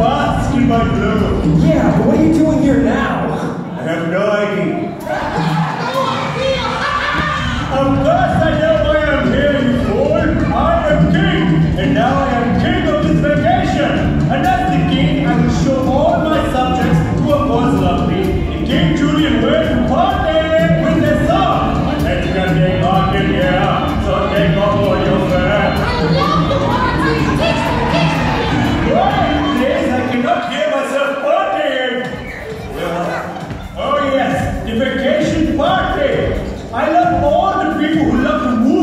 bots in my room. Yeah, but what are you doing here now? I have no idea. of course I know I love all the people who love to move